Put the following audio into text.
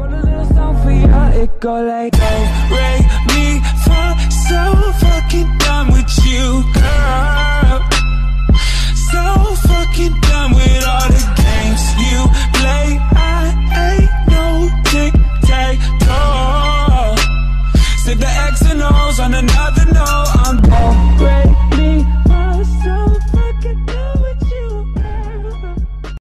Wrote a little song for you, it go like Do, re, mi, fa So fucking done with you, girl. So fucking done with all the games you play. I ain't no tic-tac-toe. Stick the X and O's on the.